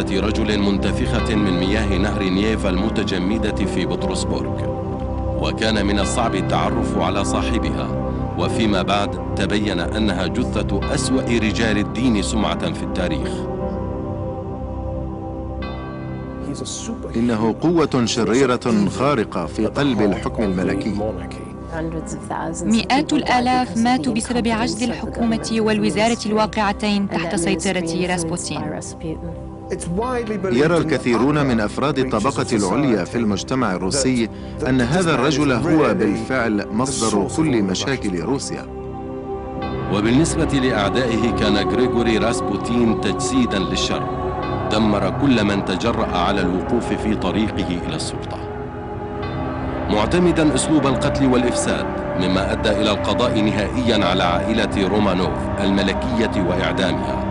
رجل منتفخة من مياه نهر نييفا المتجمدة في بطرسبورغ. وكان من الصعب التعرف على صاحبها. وفيما بعد تبين أنها جثة أسوأ رجال الدين سمعة في التاريخ. إنه قوة شريرة خارقة في قلب الحكم الملكي. مئات الآلاف ماتوا بسبب عجز الحكومة والوزارة الواقعتين تحت سيطرة راسبوتين. يرى الكثيرون من أفراد الطبقة العليا في المجتمع الروسي أن هذا الرجل هو بالفعل مصدر كل مشاكل روسيا. وبالنسبة لأعدائه كان غريغوري راسبوتين تجسيدا للشر. دمر كل من تجرأ على الوقوف في طريقه إلى السلطة. معتمدا أسلوب القتل والإفساد مما أدى إلى القضاء نهائيا على عائلة رومانوف الملكية وإعدامها.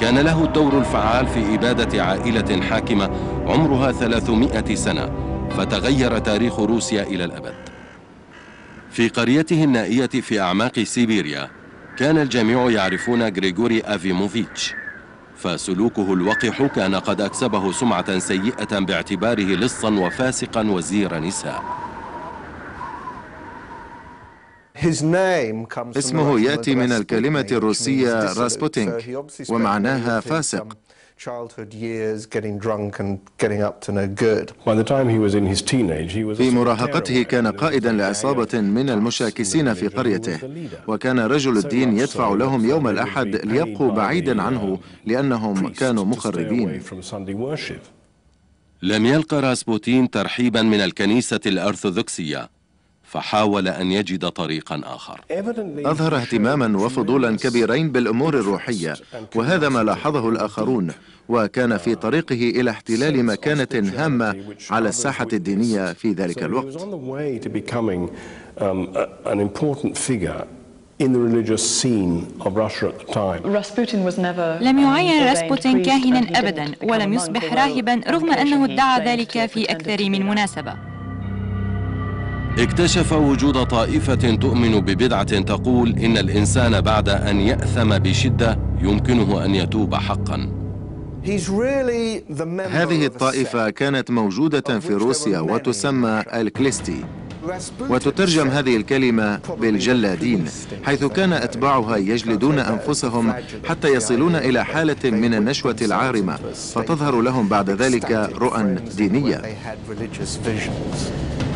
كان له الدور الفعال في إبادة عائلة حاكمة عمرها 300 سنة فتغير تاريخ روسيا إلى الأبد. في قريته النائية في أعماق سيبيريا كان الجميع يعرفون غريغوري أفيموفيتش فسلوكه الوقح كان قد أكسبه سمعة سيئة باعتباره لصا وفاسقا وزير نساء. اسمه يأتي من الكلمة الروسية راسبوتينك ومعناها فاسق. في مراهقته كان قائدا لعصابة من المشاكسين في قريته. وكان رجل الدين يدفع لهم يوم الأحد ليبقوا بعيدا عنه لأنهم كانوا مخربين لم يلقى راسبوتين ترحيبا من الكنيسة الأرثوذكسية. فحاول أن يجد طريقا آخر. أظهر اهتماما وفضولا كبيرين بالأمور الروحية وهذا ما لاحظه الآخرون وكان في طريقه إلى احتلال مكانة هامة على الساحة الدينية في ذلك الوقت. لم يعين راسبوتين كاهنا أبدا ولم يصبح راهبا رغم أنه ادعى ذلك في أكثر من مناسبة. اكتشف وجود طائفة تؤمن ببدعة تقول إن الإنسان بعد أن يأثم بشدة يمكنه أن يتوب حقا. هذه الطائفة كانت موجودة في روسيا وتسمى الكليستي. وتترجم هذه الكلمة بالجلادين حيث كان أتباعها يجلدون أنفسهم حتى يصلون إلى حالة من النشوة العارمة فتظهر لهم بعد ذلك رؤى دينية.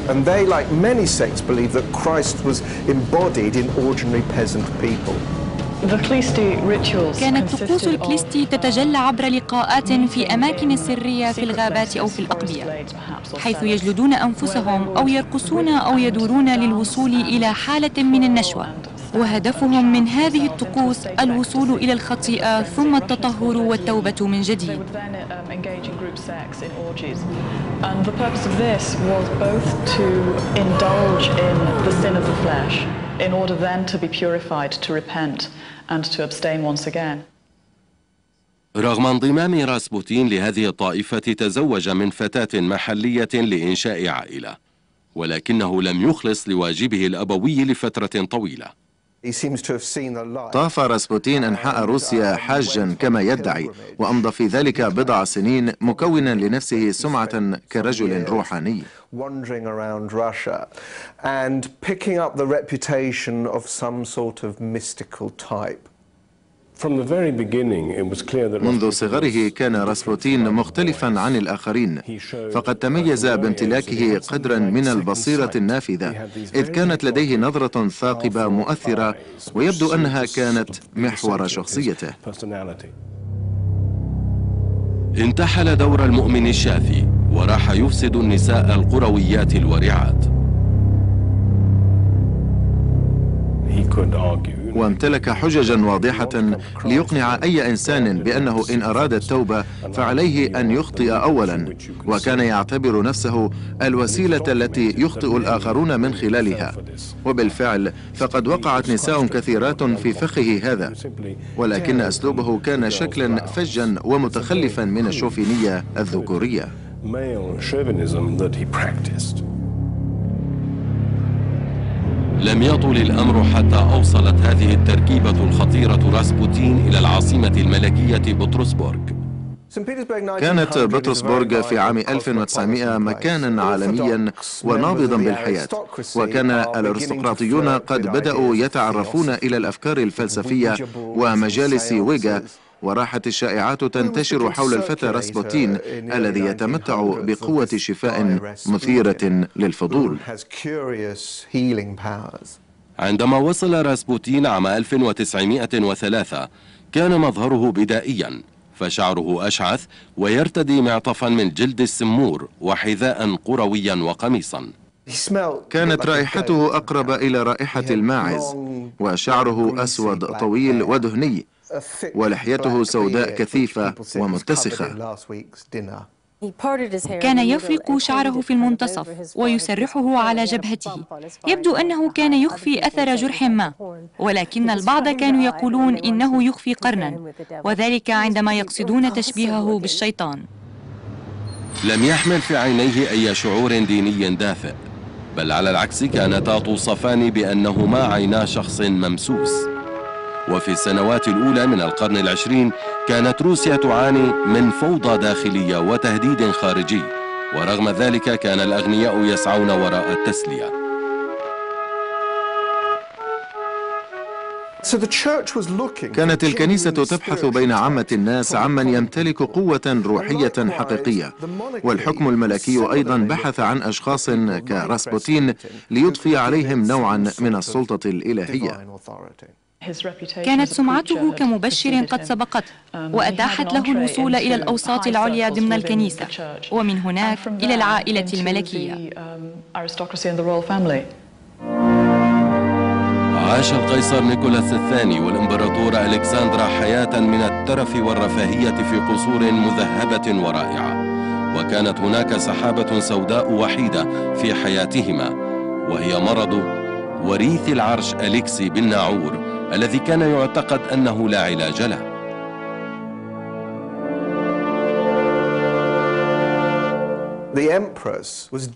And they, like many sects, believe that Christ was embodied in ordinary peasant people. كانت طقوس الكليستي تتجلى عبر لقاءات في أماكن سرية في الغابات أو في الأقبية حيث يجلدون أنفسهم أو يرقصون أو يدورون للوصول إلى حالة من النشوة وهدفهم من هذه الطقوس الوصول إلى الخطيئة ثم التطهر والتوبة من جديد And the purpose of this was both to indulge in the sin of the flesh in order then to be purified, to repent and to abstain once again. رغم انضمام راسبوتين لهذه الطائفة تزوج من فتاة محلية لإنشاء عائلة ولكنه لم يخلص لواجبه الأبوي لفترة طويلة طاف راسبوتين أنحاء روسيا حاجا كما يدعي وأمضى في ذلك بضع سنين مكونا لنفسه سمعة كرجل روحاني wandering around Russia and picking up the reputation of some sort of mystical type. منذ صغره كان راسبوتين مختلفا عن الآخرين. فقد تميز بامتلاكه قدرا من البصيرة النافذة. إذ كانت لديه نظرة ثاقبة مؤثرة ويبدو أنها كانت محور شخصيته. انتحل دور المؤمن الشافي وراح يفسد النساء القرويات الورعات. وامتلك حججا واضحة ليقنع أي إنسان بأنه إن أراد التوبة فعليه أن يخطئ أولا. وكان يعتبر نفسه الوسيلة التي يخطئ الآخرون من خلالها. وبالفعل فقد وقعت نساء كثيرات في فخه هذا. ولكن أسلوبه كان شكلا فجا ومتخلفا من الشوفينية الذكورية. لم يطل الأمر حتى أوصلت هذه التركيبة الخطيرة راسبوتين إلى العاصمة الملكية بطرسبورغ. كانت بطرسبورغ في عام 1900 مكانا عالميا ونابضا بالحياة وكان الأرستقراطيون قد بدأوا يتعرفون إلى الأفكار الفلسفية ومجالس ويغا وراحت الشائعات تنتشر حول الفتى راسبوتين الذي يتمتع بقوة شفاء مثيرة للفضول. عندما وصل راسبوتين عام 1903 كان مظهره بدائيا فشعره أشعث ويرتدي معطفا من جلد السمور وحذاء قرويا وقميصا. كانت رائحته أقرب إلى رائحة الماعز وشعره أسود طويل ودهني. ولحيته سوداء كثيفة ومتسخة. كان يفرق شعره في المنتصف ويسرحه على جبهته. يبدو أنه كان يخفي أثر جرح ما. ولكن البعض كانوا يقولون إنه يخفي قرنا. وذلك عندما يقصدون تشبيهه بالشيطان. لم يحمل في عينيه أي شعور ديني دافئ بل على العكس كانتا توصفان بأنهما عينا شخص ممسوس. وفي السنوات الأولى من القرن العشرين كانت روسيا تعاني من فوضى داخلية وتهديد خارجي ورغم ذلك كان الأغنياء يسعون وراء التسلية. كانت الكنيسة تبحث بين عامة الناس عمن يمتلك قوة روحية حقيقية. والحكم الملكي أيضا بحث عن أشخاص كراسبوتين ليضفي عليهم نوعا من السلطة الإلهية. كانت سمعته كمبشر قد سبقته وأتاحت له الوصول إلى الأوساط العليا ضمن الكنيسة ومن هناك إلى العائلة الملكية. عاش القيصر نيكولاس الثاني والإمبراطورة ألكسندرا حياة من الترف والرفاهية في قصور مذهبة ورائعة. وكانت هناك سحابة سوداء وحيدة في حياتهما وهي مرض وريث العرش أليكسي بالناعور الذي كان يعتقد أنه لا علاج له.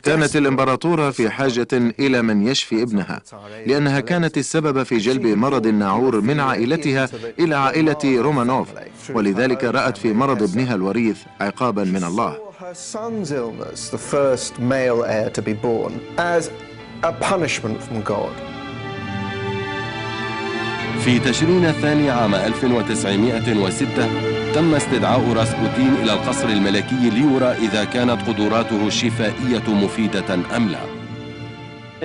كانت الإمبراطورة في حاجة إلى من يشفي ابنها لأنها كانت السبب في جلب مرض الناعور من عائلتها إلى عائلة رومانوف ولذلك رأت في مرض ابنها الوريث عقابا من الله. في تشرين الثاني عام 1906 تم استدعاء راسبوتين إلى القصر الملكي ليرى إذا كانت قدراته الشفائية مفيدة أم لا.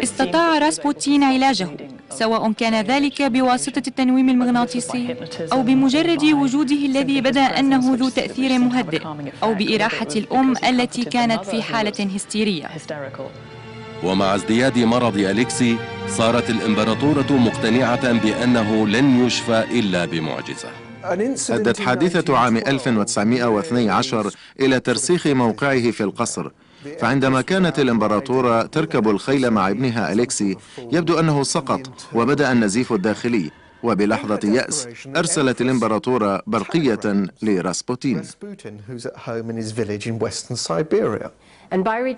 استطاع راسبوتين علاجه سواء كان ذلك بواسطة التنويم المغناطيسي أو بمجرد وجوده الذي بدأ أنه ذو تأثير مهدئ أو بإراحة الأم التي كانت في حالة هستيرية. ومع ازدياد مرض أليكسي صارت الإمبراطورة مقتنعة بأنه لن يشفى إلا بمعجزة. أدت حادثة عام 1912 إلى ترسيخ موقعه في القصر. فعندما كانت الإمبراطورة تركب الخيل مع ابنها أليكسي يبدو أنه سقط وبدأ النزيف الداخلي. وبلحظة يأس أرسلت الإمبراطورة برقية لراسبوتين.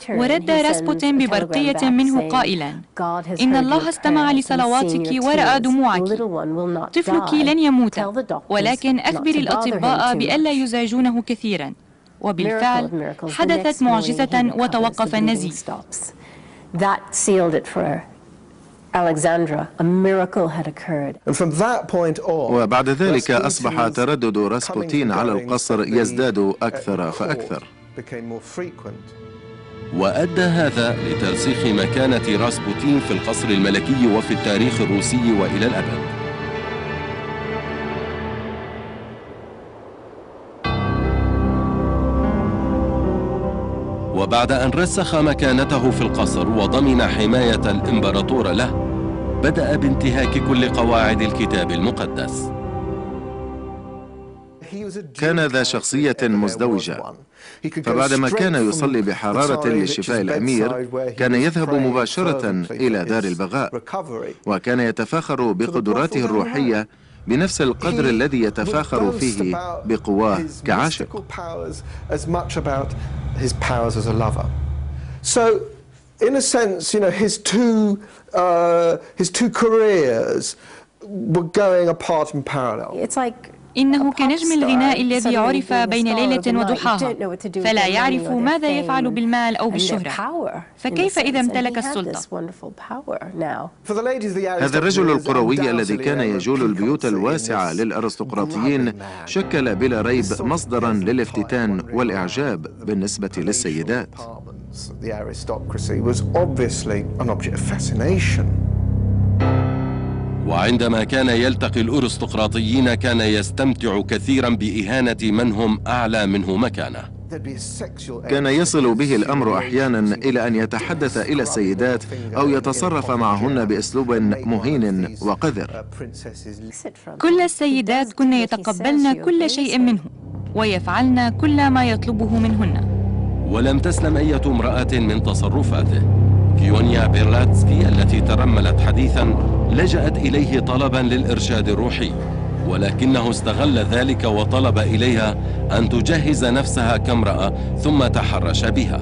ورد راسبوتين ببرقية منه قائلا إن الله استمع لصلواتك ورأى دموعك. طفلك لن يموت. ولكن أخبر الأطباء بألا يزعجونه كثيرا. وبالفعل حدثت معجزة وتوقف النزيف. Alexandra, a miracle had occurred. وبعد ذلك أصبح تردد راسبوتين على القصر يزداد أكثر فأكثر. وأدى هذا لترسيخ مكانة راسبوتين في القصر الملكي وفي التاريخ الروسي وإلى الأبد. وبعد أن رسخ مكانته في القصر وضمن حماية الإمبراطور له بدأ بانتهاك كل قواعد الكتاب المقدس. كان ذا شخصية مزدوجة. فبعدما كان يصلي بحرارة لشفاء الأمير كان يذهب مباشرة إلى دار البغاء وكان يتفاخر بقدراته الروحية بنفس القدر الذي يتفاخر فيه بقواه كعاشق. in a sense, you know, his two, uh, his two careers were going apart in parallel. It's like إنه كنجم الغناء الذي عرف بين ليلة وضحاها. فلا يعرف ماذا يفعل بالمال أو بالشهرة. فكيف إذا امتلك السلطة؟ هذا الرجل القروي الذي كان يجول البيوت الواسعة للأرستقراطيين. شكل بلا ريب مصدرا للافتتان والإعجاب بالنسبة للسيدات. The aristocracy was obviously an object of fascination. وعندما كان يلتقي الأرستقراطيين كان يستمتع كثيرا بإهانة من هم أعلى منه مكانة. كان يصل به الأمر أحيانا إلى أن يتحدث إلى السيدات أو يتصرف معهن بأسلوب مهين وقذر. كل السيدات كن يتقبلن كل شيء منه ويفعلن كل ما يطلبه منهن. ولم تسلم أية امرأة من تصرفاته. كيونيا بيرلاتسكي التي ترملت حديثا لجأت إليه طلبا للإرشاد الروحي ولكنه استغل ذلك وطلب إليها أن تجهز نفسها كامرأة ثم تحرش بها.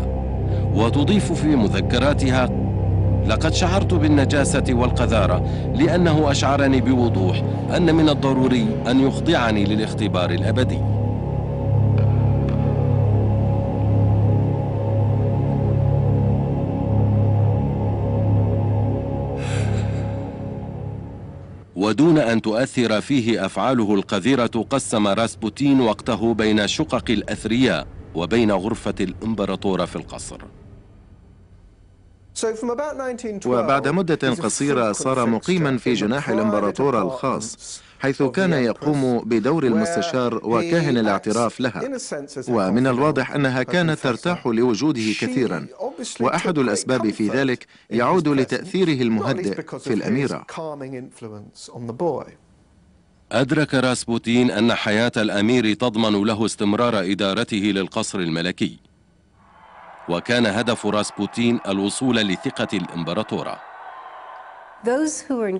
وتضيف في مذكراتها لقد شعرت بالنجاسة والقذارة لأنه أشعرني بوضوح أن من الضروري أن يخضعني للاختبار الأبدي. ودون أن تؤثر فيه أفعاله القذرة قسم راسبوتين وقته بين شقق الأثرياء وبين غرفة الإمبراطورة في القصر. وبعد مدة قصيرة صار مقيما في جناح الإمبراطورة الخاص. حيث كان يقوم بدور المستشار وكاهن الاعتراف لها. ومن الواضح أنها كانت ترتاح لوجوده كثيرا. وأحد الأسباب في ذلك يعود لتأثيره المهدئ في الأميرة. أدرك راسبوتين أن حياة الأمير تضمن له استمرار إدارته للقصر الملكي. وكان هدف راسبوتين الوصول لثقة الإمبراطورة.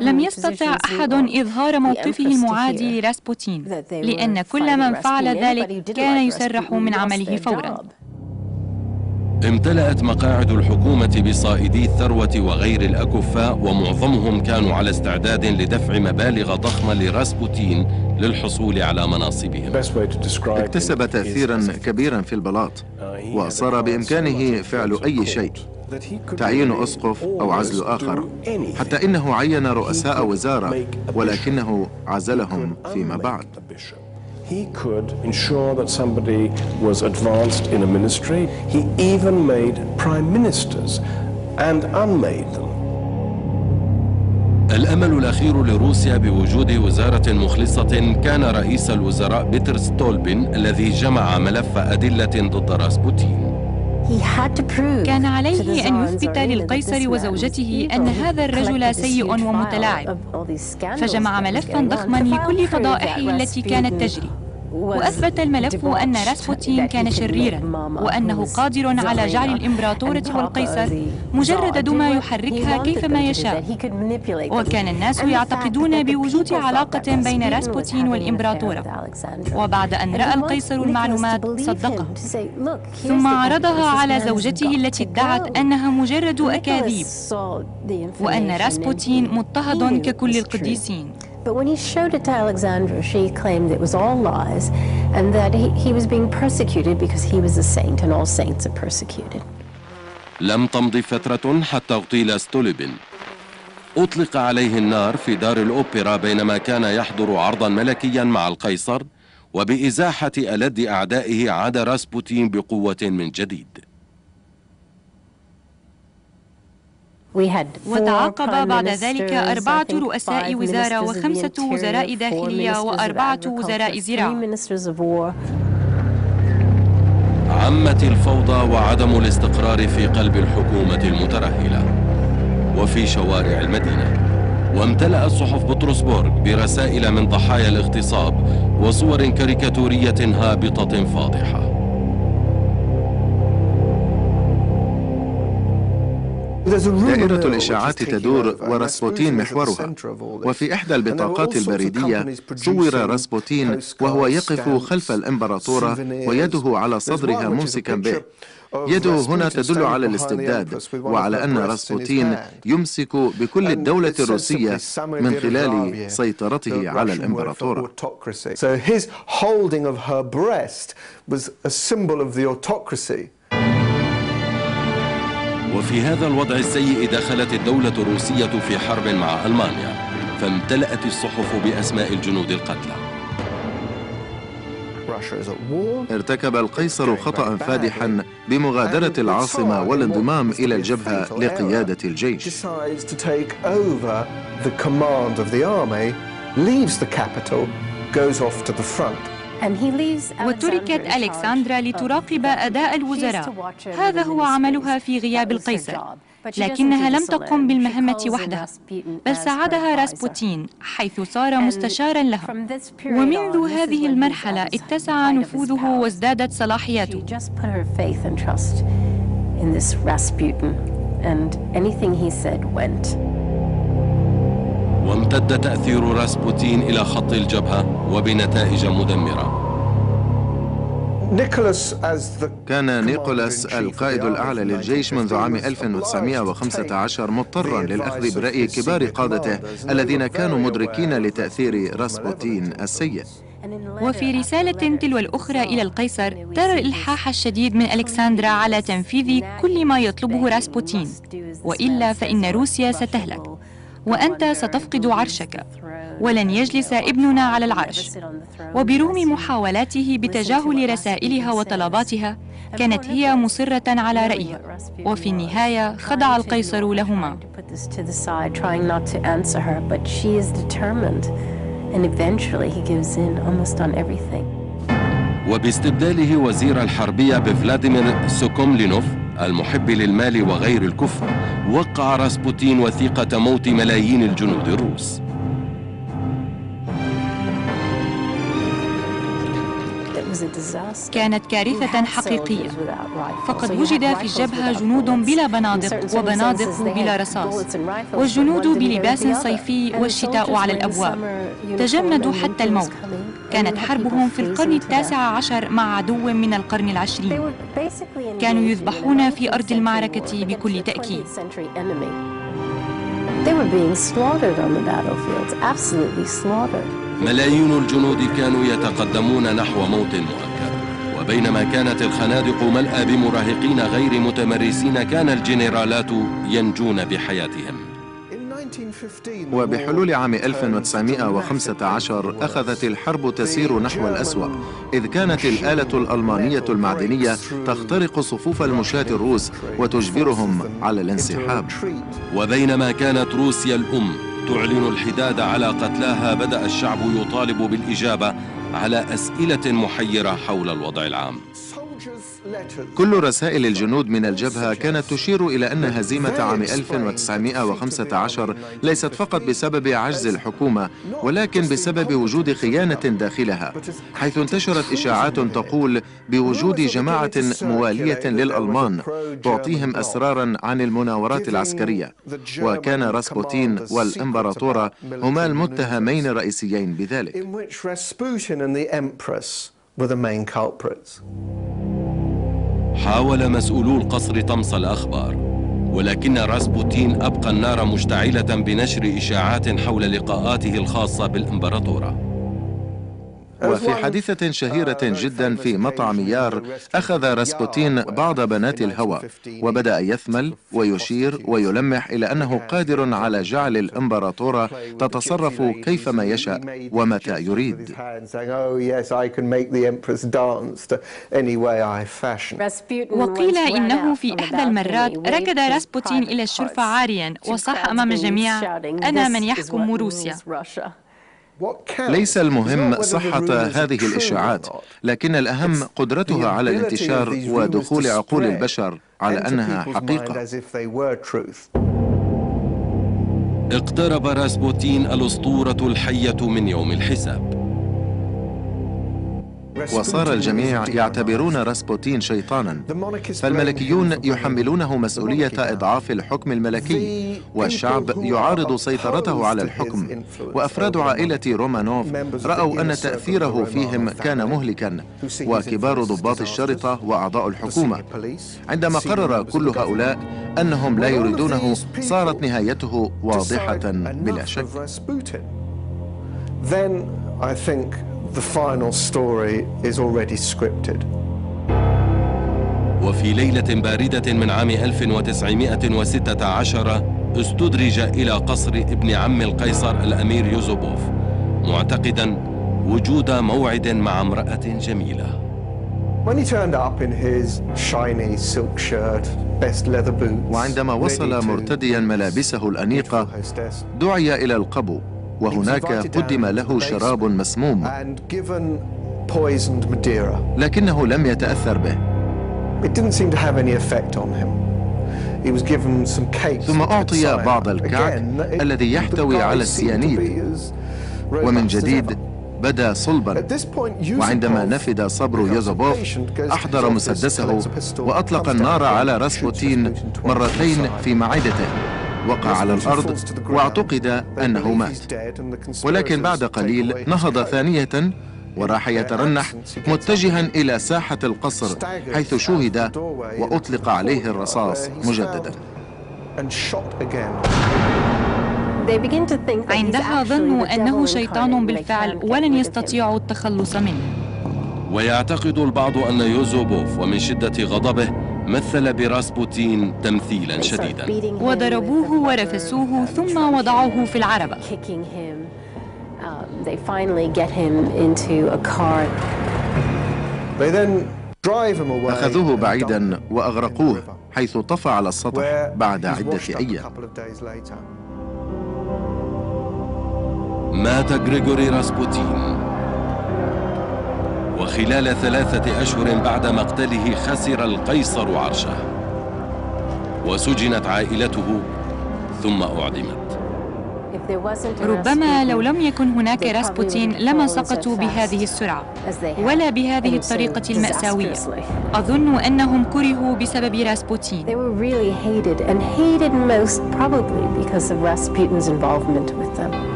لم يستطع أحد إظهار موقفه المعادي لراسبوتين لأن كل من فعل ذلك كان يسرح من عمله فورا. امتلأت مقاعد الحكومة بصائدي الثروة وغير الأكفاء ومعظمهم كانوا على استعداد لدفع مبالغ ضخمة لراسبوتين للحصول على مناصبهم. اكتسب تأثيرا كبيرا في البلاط وصار بإمكانه فعل أي شيء. تعيين أسقف أو عزل آخر. حتى إنه عين رؤساء وزارة ولكنه عزلهم فيما بعد. He could ensure that somebody was advanced in a ministry. He even made prime ministers and unmade them. الأمل الأخير لروسيا بوجود وزارة مخلصة كان رئيس الوزراء بيتر ستولبن الذي جمع ملف أدلة ضد راسبوتين. كان عليه أن يثبت للقيصر وزوجته أن هذا الرجل سيء ومتلاعب فجمع ملفا ضخما لكل فضائحه التي كانت تجري. وأثبت الملف أن راسبوتين كان شريرا وأنه قادر على جعل الإمبراطورة والقيصر مجرد دمى يحركها كيفما يشاء. وكان الناس يعتقدون بوجود علاقة بين راسبوتين والإمبراطورة. وبعد أن رأى القيصر المعلومات صدقه. ثم عرضها على زوجته التي ادعت أنها مجرد أكاذيب. وأن راسبوتين مضطهد ككل القديسين. But when he showed it to Alexandra, she claimed it was all lies and that he, he was being persecuted because he was a saint and all saints are persecuted. لم تمض فترة حتى اغتيل ستوليبن أطلق عليه النار في دار الأوبرا بينما كان يحضر عرضا ملكيا مع القيصر وبإزاحة ألد أعدائه عاد راسبوتين بقوة من جديد وتعاقب بعد ذلك أربعة رؤساء وزارة وخمسة وزراء داخلية وأربعة وزراء زراعة عمت الفوضى وعدم الاستقرار في قلب الحكومة المترهلة وفي شوارع المدينة. وامتلأت صحف بطرسبورغ برسائل من ضحايا الاغتصاب وصور كاريكاتورية هابطة فاضحة. دائرة الإشاعات تدور وراسبوتين محورها وفي إحدى البطاقات البريدية صور راسبوتين وهو يقف خلف الإمبراطورة ويده على صدرها ممسكا به يده هنا تدل على الاستبداد وعلى أن راسبوتين يمسك بكل الدولة الروسية من خلال سيطرته على الإمبراطورة. So his holding of her breast was a symbol of the autocracy. وفي هذا الوضع السيء دخلت الدولة الروسية في حرب مع ألمانيا فامتلأت الصحف بأسماء الجنود القتلى. ارتكب القيصر خطأ فادحا بمغادرة العاصمة والانضمام إلى الجبهة لقيادة الجيش. وتركت ألكساندرا لتراقب أداء الوزراء. هذا هو عملها في غياب القيصر. لكنها لم تقم بالمهمة وحدها. بل ساعدها راسبوتين حيث صار مستشارا لها. ومنذ هذه المرحلة اتسع نفوذه وازدادت صلاحياته. وامتد تأثير راسبوتين إلى خط الجبهة وبنتائج مدمرة. كان نيكولاس القائد الأعلى للجيش منذ عام 1915 was obliged to 1915 take مضطرا للأخذ برأي كبار قادته الذين كانوا مدركين لتأثير راسبوتين. السيء. وفي رسالة تلو الأخرى إلى القيصر ترى الإلحاح الشديد من ألكسندرا على تنفيذ كل ما يطلبه راسبوتين وإلا فإن روسيا ستهلك. وأنت ستفقد عرشك. ولن يجلس ابننا على العرش. وبرغم محاولاته بتجاهل رسائلها وطلباتها كانت هي مصرة على رأيها. وفي النهاية خضع القيصر لهما. وباستبداله وزير الحربية بفلاديمير سوكوملينوف المحب للمال وغير الكفر وقع راسبوتين وثيقة موت ملايين الجنود الروس. كانت كارثة حقيقية. فقد وجد في الجبهة جنود بلا بنادق وبنادق بلا رصاص. والجنود بلباس صيفي والشتاء على الأبواب. تجمدوا حتى الموت. كانت حربهم في القرن التاسع عشر مع عدو من القرن العشرين. كانوا يذبحون في أرض المعركة بكل تأكيد. They were being slaughtered on the battlefields, absolutely slaughtered. ملايين الجنود كانوا يتقدمون نحو موت مؤكد. وبينما كانت الخنادق ملأى بمراهقين غير متمرسين كان الجنرالات ينجون بحياتهم. وبحلول عام 1915 أخذت الحرب تسير نحو الأسوأ إذ كانت الآلة الألمانية المعدنية تخترق صفوف المشاة الروس وتجبرهم على الانسحاب. وبينما كانت روسيا الأم تعلن الحداد على قتلاها بدأ الشعب يطالب بالإجابة على أسئلة محيرة حول الوضع العام. كل رسائل الجنود من الجبهة كانت تشير إلى أن هزيمة عام 1915 ليست فقط بسبب عجز الحكومة ولكن بسبب وجود خيانة داخلها حيث انتشرت إشاعات تقول بوجود جماعة موالية للألمان تعطيهم أسرارا عن المناورات العسكرية. وكان راسبوتين والإمبراطورة هما المتهمين الرئيسيين بذلك. حاول مسؤولو القصر طمس الأخبار ولكن راسبوتين أبقى النار مشتعلة بنشر إشاعات حول لقاءاته الخاصة بالإمبراطورة. وفي حادثة شهيرة جدا في مطعم يار أخذ راسبوتين بعض بنات الهوى وبدأ يثمل ويشير ويلمح إلى أنه قادر على جعل الإمبراطورة تتصرف كيفما يشاء ومتى يريد. وقيل إنه في إحدى المرات ركض راسبوتين إلى الشرفة عاريا وصاح أمام الجميع أنا من يحكم روسيا. ليس المهم صحة هذه الإشاعات لكن الأهم قدرتها على الانتشار ودخول عقول البشر على أنها حقيقة. اقترب راسبوتين الأسطورة الحية من يوم الحساب. وصار الجميع يعتبرون راسبوتين شيطانا. فالملكيون يحملونه مسؤولية إضعاف الحكم الملكي والشعب يعارض سيطرته على الحكم. وأفراد عائلة رومانوف رأوا أن تأثيره فيهم كان مهلكا وكبار ضباط الشرطة وأعضاء الحكومة. عندما قرر كل هؤلاء أنهم لا يريدونه صارت نهايته واضحة بلا شك. Then I think the final story is already scripted. وفي ليلة باردة من عام 1916 استدرج إلى قصر ابن عم القيصر الأمير يوزوبوف معتقدا وجود موعد مع امرأة جميلة. When he turned up in his shiny silk shirt, best leather boots, وعندما وصل مرتديا ملابسه الأنيقة دعي إلى القبو. وهناك قدم له شراب مسموم. لكنه لم يتأثر به. ثم أعطي بعض الكعك الذي يحتوي على السيانيد. ومن جديد بدا صلبا. وعندما نفد صبر يوزوبوف أحضر مسدسه وأطلق النار على راسبوتين مرتين في معدته. وقع على الأرض. واعتقد أنه مات ولكن بعد قليل نهض. ثانية وراح يترنح متجها إلى ساحة القصر حيث شوهد وأطلق عليه الرصاص مجددا عندها ظنوا أنه شيطان بالفعل ولن. يستطيعوا التخلص منه ويعتقد البعض أن يوزوبوف ومن شدة غضبه مثل براسبوتين تمثيلا شديدا. وضربوه ورفسوه ثم وضعوه في العربة. أخذوه بعيدا وأغرقوه حيث طفى على السطح بعد عدة أيام. مات غريغوري راسبوتين. وخلال ثلاثة أشهر بعد مقتله خسر القيصر عرشه. وسجنت عائلته ثم أعدمت. ربما لو لم يكن هناك راسبوتين لما سقطوا بهذه السرعة ولا بهذه الطريقة المأساوية. أظن أنهم كرهوا بسبب راسبوتين. They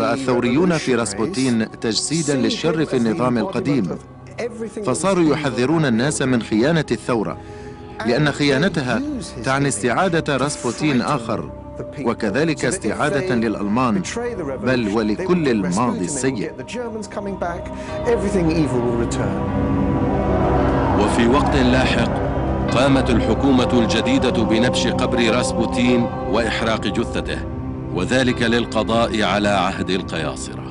رأى الثوريون في راسبوتين تجسيدا للشر في النظام القديم. فصاروا يحذرون الناس من خيانة الثورة لأن خيانتها تعني استعادة راسبوتين آخر. وكذلك استعادة للألمان. بل ولكل الماضي السيء. وفي وقت لاحق قامت الحكومة الجديدة بنبش قبر راسبوتين وإحراق جثته. وذلك للقضاء على عهد القياصرة.